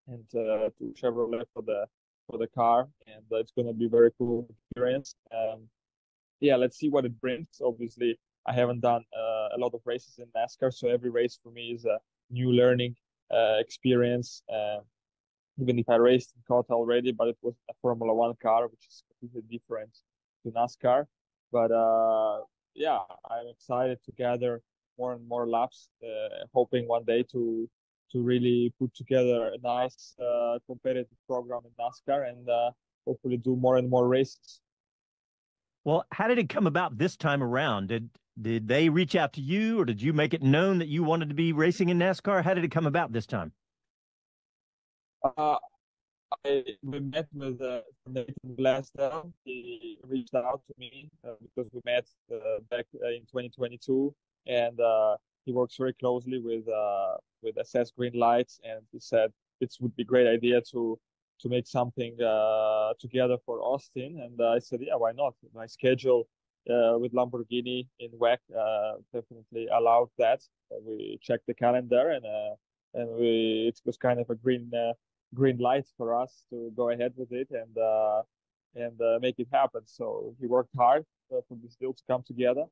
and to Chevrolet for the for the car. And it's going to be very cool experience. Um, yeah, let's see what it brings. Obviously, I haven't done uh, a lot of races in NASCAR, so every race for me is a new learning uh, experience. Uh, even if I raced in COTA already, but it was a Formula One car, which is completely different to NASCAR. But uh, yeah, I'm excited to gather more and more laps, uh, hoping one day to to really put together a nice uh, competitive program in NASCAR and hopefully do more and more races. Well, how did it come about this time around? Did did they reach out to you, or did you make it known that you wanted to be racing in NASCAR? How did it come about this time? Uh, I we met with uh, Nathan Glasdale. He reached out to me uh, because we met uh, back uh, in 2022, and uh, he works very closely with uh, with SS Greenlights, and he said it would be a great idea to to make something uh, together for Austin. And I said, yeah, why not? My schedule uh, with Lamborghini in WEC uh, definitely allowed that. Uh, we checked the calendar and uh, and we it was kind of a green uh, green light for us to go ahead with it and uh, and make it happen. So he worked hard for this deal to come together,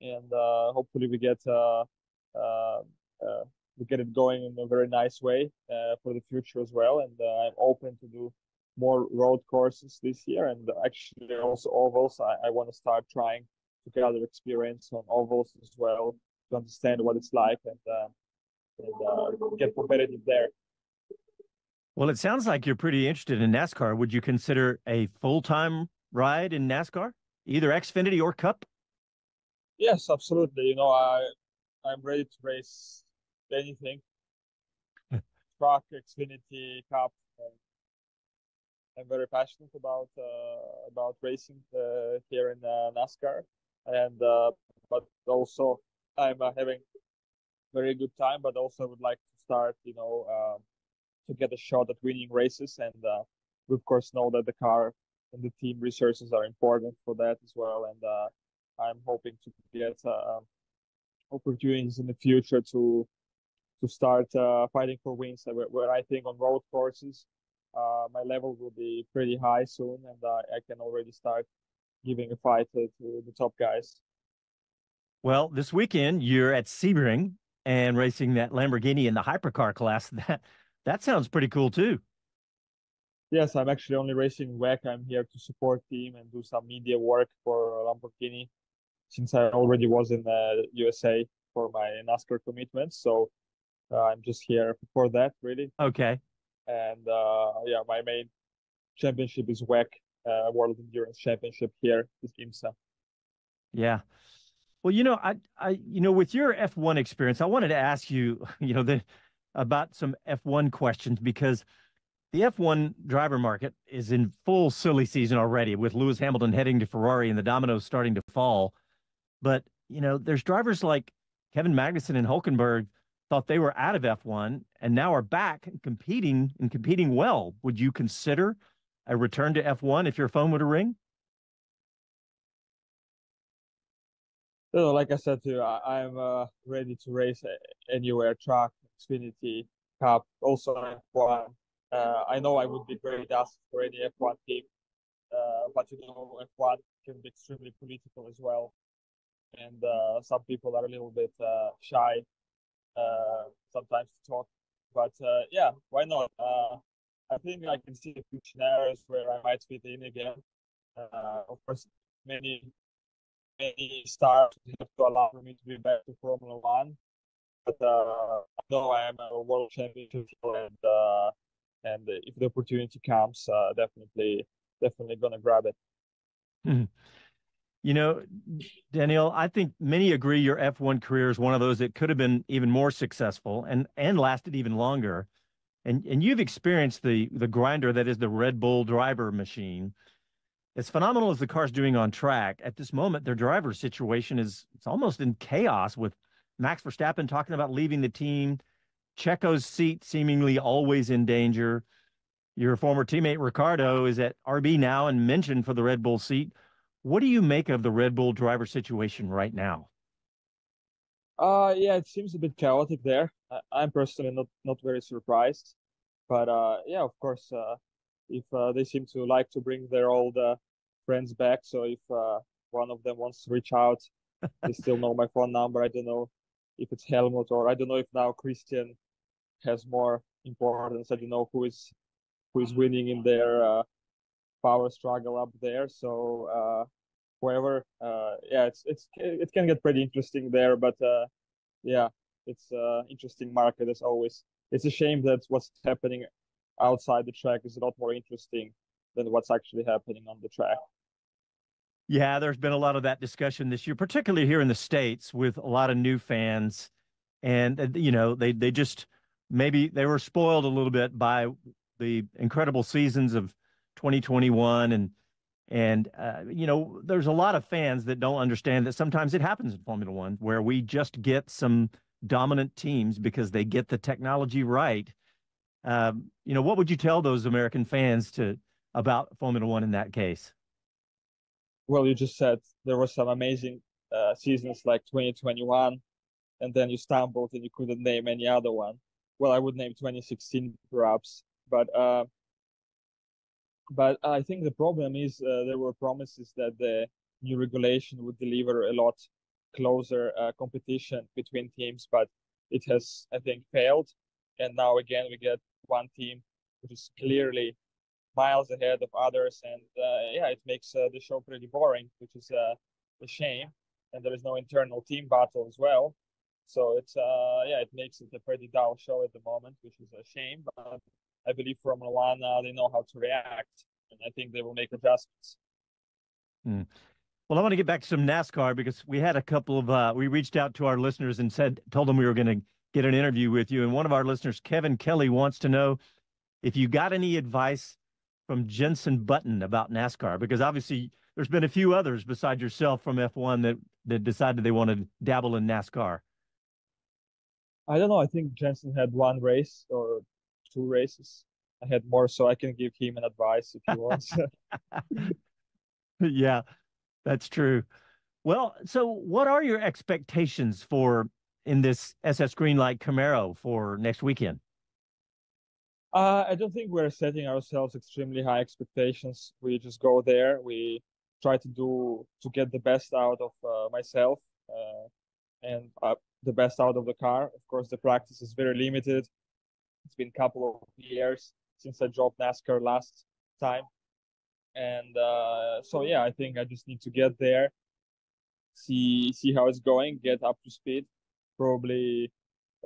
and hopefully we get we get it going in a very nice way for the future as well. And I'm open to do more road courses this year and actually also ovals. I, I want to start trying to gather experience on ovals as well to understand what it's like and, uh, and uh, get competitive there. Well, it sounds like you're pretty interested in NASCAR. Would you consider a full time ride in NASCAR, either Xfinity or Cup? Yes, absolutely. You know, I I'm ready to race anything. Truck, Xfinity, Cup, I'm very passionate about uh, about racing uh, here in uh, NASCAR, and but also I'm having very good time. But also would like to start, you know, um, to get a shot at winning races, and we of course know that the car and the team resources are important for that as well. And I'm hoping to get opportunities in the future to to start uh, fighting for wins where, where, I think on road courses uh, my level will be pretty high soon, and uh, I can already start giving a fight to, to, the top guys. Well, this weekend you're at Sebring and racing that Lamborghini in the hypercar class. That that sounds pretty cool too. Yes, I'm actually only racing WEC. I'm here to support team and do some media work for Lamborghini, since I already was in the USA for my NASCAR commitments. So uh, I'm just here for that, really. Okay and uh, yeah, my main championship is WEC uh, World Endurance Championship here with IMSA. Yeah. Well, you know, I, I, you know, with your F1 experience, I wanted to ask you, you know, the, about some F1 questions because the F1 driver market is in full silly season already with Lewis Hamilton heading to Ferrari and the dominoes starting to fall. But, you know, there's drivers like Kevin Magnussen and Hulkenberg thought they were out of F1 and now are back competing and competing well. Would you consider a return to F1 if your phone were to ring? you know, like I said to you, I, am uh, ready to race anywhere, track, Xfinity, Cup, also F1. Uh, I know I would be great asset for any F1 team, uh, but you know, F1 can be extremely political as well, and uh, some people are a little bit uh, shy uh, sometimes to talk. But yeah, why not? I think I can see a few scenarios where I might fit in again. of course, many many stars have to allow me to be back to Formula One. But uh, I know I am a world champion, and uh, and if the opportunity comes, uh, definitely definitely gonna grab it. Hmm. You know, Daniil, I think many agree your F1 career is one of those that could have been even more successful and and lasted even longer. And and you've experienced the the grinder that is the Red Bull driver machine as phenomenal as the car's doing on track, at this moment, their driver situation is it's almost in chaos with Max Verstappen talking about leaving the team, Checo's seat seemingly always in danger. Your former teammate Ricciardo is at RB now and mentioned for the Red Bull seat. What do you make of the Red Bull driver situation right now? Uh, yeah, it seems a bit chaotic there. I, am personally not not very surprised, but uh, yeah, of course, uh, if uh, they seem to like to bring their old uh, friends back. So if uh, one of them wants to reach out, they still know my phone number. I don't know if it's Helmut or I don't know if now Christian has more importance. I don't know who is who is winning in their uh, power struggle up there. So uh, whoever, uh, yeah, it's it's it can get pretty interesting there. But uh, yeah, it's uh, interesting market as always. It's a shame that what's happening outside the track is a lot more interesting than what's actually happening on the track. Yeah, there's been a lot of that discussion this year, particularly here in the states, with a lot of new fans, and uh, you know they they just maybe they were spoiled a little bit by the incredible seasons of 2021 and and uh, you know there's a lot of fans that don't understand that sometimes it happens in Formula One where we just get some dominant teams because they get the technology right. Um, you know, what would you tell those American fans to about Formula One in that case? well, you just said there were some amazing uh, seasons like 2021, and then you stumbled and you couldn't name any other one. Well, I would name 2016 perhaps, but uh, but I think the problem is uh, there were promises that the new regulation would deliver a lot closer uh, competition between teams, but it has, I think, failed. And now again, we get one team which is clearly miles ahead of others, and uh, yeah, it makes uh, the show pretty boring, which is uh, a shame. And there is no internal team battle as well, so it's yeah, it makes it a pretty dull show at the moment, which is a shame. But I believe Formula One they know how to react, and I think they will make adjustments. Hmm. Well, I want to get back to some NASCAR because we had a couple of uh, we reached out to our listeners and said told them we were going to get an interview with you, and one of our listeners, Kevin Kelly, wants to know if you got any advice from Jenson Button about NASCAR? Because obviously there's been a few others besides yourself from F1 that, that decided they wanted to dabble in NASCAR. I don't know. I think Jenson had one race or two races. I had more, so I can give him an advice if he wants. yeah, that's true. Well, so what are your expectations for in this SS Greenlight Camaro for next weekend? Uh, I don't think we're setting ourselves extremely high expectations. We just go there. We try to do to get the best out of uh, myself uh, and uh, the best out of the car. Of course, the practice is very limited. It's been a couple of years since I dropped NASCAR last time, and uh, so yeah, I think I just need to get there, see see how it's going, get up to speed, probably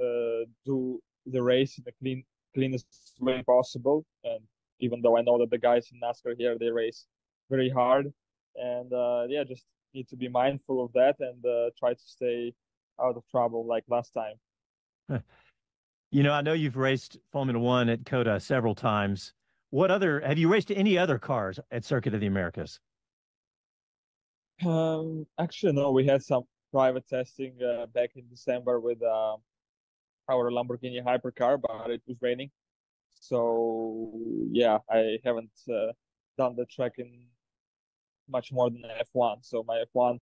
uh, do the race in the clean cleanest way possible. And even though I know that the guys in NASCAR here they race very hard, and uh, yeah, just need to be mindful of that and uh, try to stay out of trouble like last time. You know, I know you've raced Formula One at COTA several times. What other have you raced any other cars at Circuit of the Americas? Um, actually, no. We had some private testing uh, back in December with uh, our Lamborghini hypercar, but it was raining. So yeah, I haven't uh, done the track in much more than F1. So my F1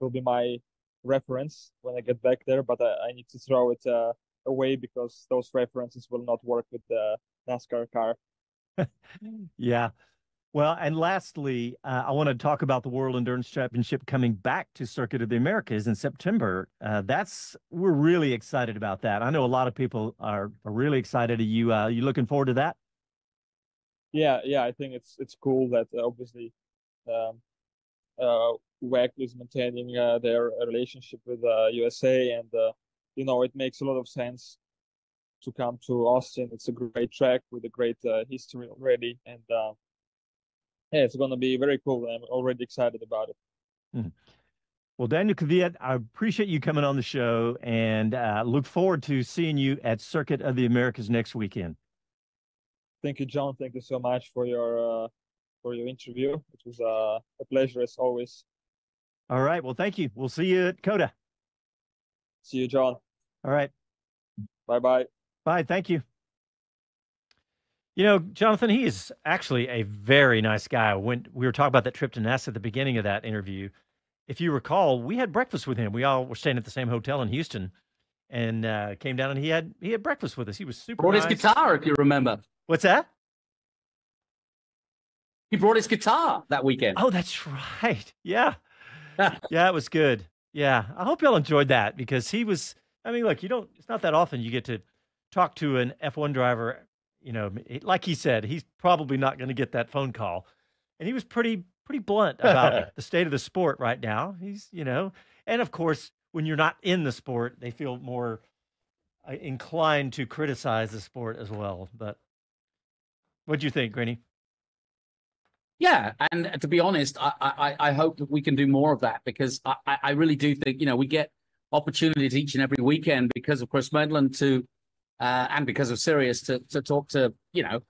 will be my reference when I get back there, but I, I need to throw it uh, away because those references will not work with the NASCAR car. yeah. Well, and lastly, uh, I want to talk about the World Endurance Championship coming back to Circuit of the Americas in September. Uh, that's we're really excited about that. I know a lot of people are, are really excited. Are you uh, you looking forward to that? Yeah, yeah, I think it's it's cool that uh, obviously um, uh, WEC is maintaining uh, their relationship with USA, and you know it makes a lot of sense to come to Austin. It's a great track with a great history already, and yeah, it's going to be very cool. I'm already excited about it. Mm-hmm. Well, Daniil Kvyat, I appreciate you coming on the show and uh, look forward to seeing you at Circuit of the Americas next weekend. Thank you, John. Thank you so much for your uh, for your interview. It was uh, a pleasure as always. All right. Well, thank you. We'll see you at COTA. See you, John. All right. Bye bye. Bye. Thank you. You know, Jonathan, he is actually a very nice guy. When we were talking about that trip to NASA at the beginning of that interview, if you recall, we had breakfast with him. We all were staying at the same hotel in Houston, and uh, came down and he had he had breakfast with us. He was super. Brought nice. his guitar, if you remember. What's that? He brought his guitar that weekend. Oh, that's right. Yeah, yeah, it was good. Yeah, I hope y'all enjoyed that because he was. I mean, look, you don't. It's not that often you get to talk to an F1 driver you know, like he said, he's probably not going to get that phone call. And he was pretty pretty blunt about the state of the sport right now. He's, you know, and of course, when you're not in the sport, they feel more uh, inclined to criticize the sport as well. But what do you think, Greeny? Yeah, and to be honest, I, I, I hope that we can do more of that because I, I really do think you know we get opportunities each and every weekend because of Chris Medland to uh, and because of Sirius to to talk to you know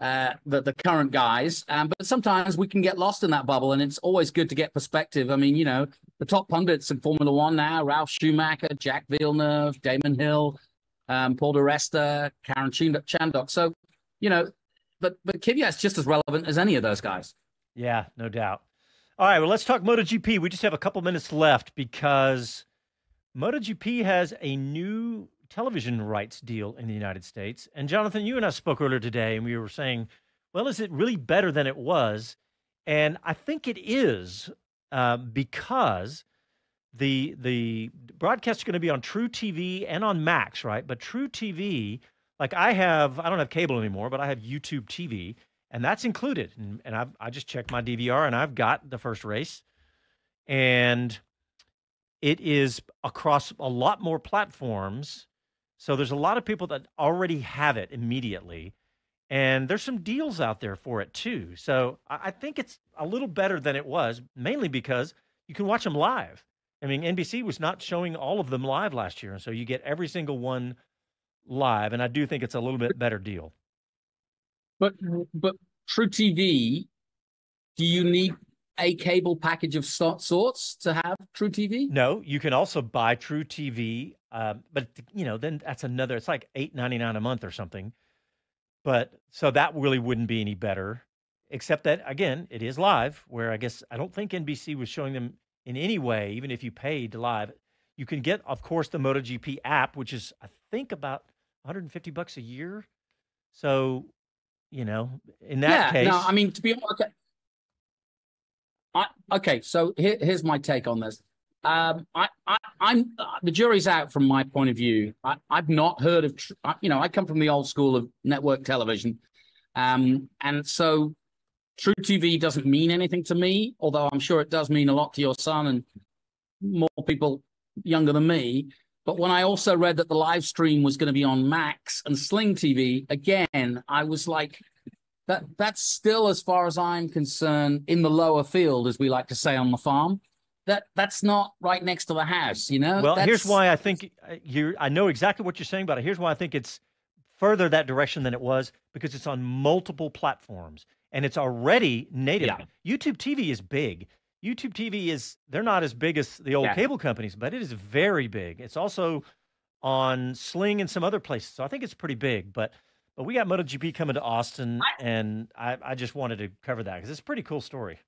uh, the the current guys. Um, but sometimes we can get lost in that bubble, and it's always good to get perspective. I mean, you know, the top pundits in Formula One now: Ralf Schumacher, Jacques Villeneuve, Damon Hill, um, Paul di Resta, Karun Chandhok. So, you know, but but Kvyat's just as relevant as any of those guys. Yeah, no doubt. All right, well, let's talk MotoGP. We just have a couple minutes left because MotoGP has a new television rights deal in the United States. And Jonathan, you and I spoke earlier today, and we were saying, well, is it really better than it was? And I think it is uh, because the the broadcast is going to be on truTV and on Max, right? But truTV, like I have, I don't have cable anymore, but I have YouTube TV, and that's included. And, and I've, I just checked my DVR, and I've got the first race, and it is across a lot more platforms so there's a lot of people that already have it immediately. And there's some deals out there for it too. So I think it's a little better than it was, mainly because you can watch them live. I mean, NBC was not showing all of them live last year. And so you get every single one live. And I do think it's a little bit better deal. But but truTV, do you need a cable package of sorts to have truTV? No, you can also buy truTV, uh, but you know then that's another. It's like eight ninety nine a month or something. But so that really wouldn't be any better, except that again it is live. Where I guess I don't think NBC was showing them in any way, even if you paid live. You can get, of course, the MotoGP app, which is I think about 150 bucks a year. So, you know, in that yeah, case, no, I mean to be okay, I, okay, so here, here's my take on this. Um, I, I, am uh, the jury's out from my point of view. I, have not heard of, you know, I come from the old school of network television, um, and so truTV doesn't mean anything to me. Although I'm sure it does mean a lot to your son and more people younger than me. But when I also read that the live stream was going to be on Max and Sling TV, again, I was like, that that's still, as far as I'm concerned, in the lower field, as we like to say on the farm. That that's not right next to the house, you know. Well, that's... here's why I think uh, you. I know exactly what you're saying about it. Here's why I think it's further that direction than it was because it's on multiple platforms and it's already native. Yeah. YouTube TV is big. YouTube TV is they're not as big as the old yeah. cable companies, but it is very big. It's also on Sling and some other places. So I think it's pretty big. But but we got MotoGP coming to Austin, and I, I just wanted to cover that because it's a pretty cool story.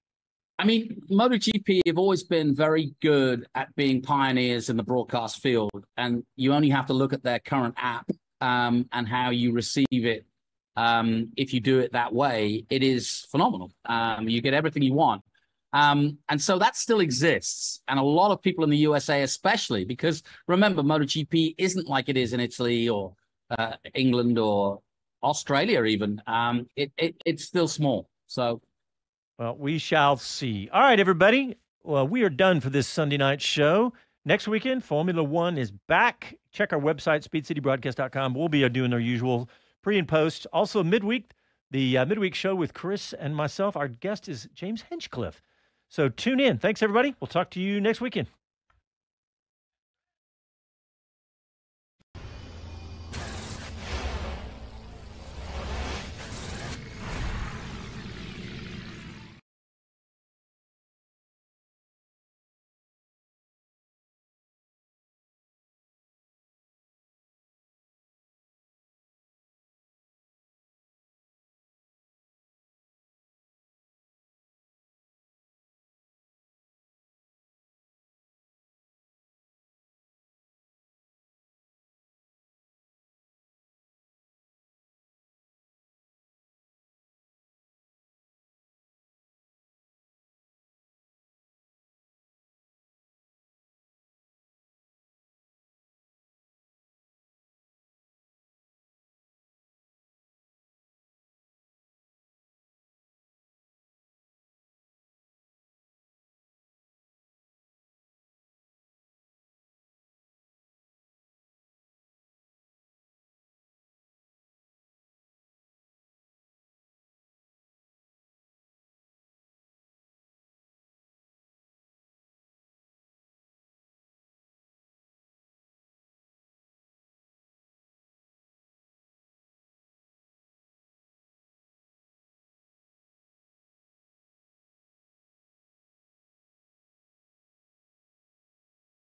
I mean, MotoGP have always been very good at being pioneers in the broadcast field, and you only have to look at their current app um, and how you receive it. Um, if you do it that way, it is phenomenal. Um, you get everything you want. Um, and so that still exists. And a lot of people in the USA, especially because remember, MotoGP isn't like it is in Italy or uh, England or Australia, even. Um, it, it, it's still small. So well, we shall see. All right, everybody. Well, we are done for this Sunday night show. Next weekend, Formula One is back. Check our website, speedcitybroadcast.com. We'll be doing our usual pre and post. Also, midweek, the uh, midweek show with Chris and myself. Our guest is James Hinchcliffe. So tune in. Thanks, everybody. We'll talk to you next weekend.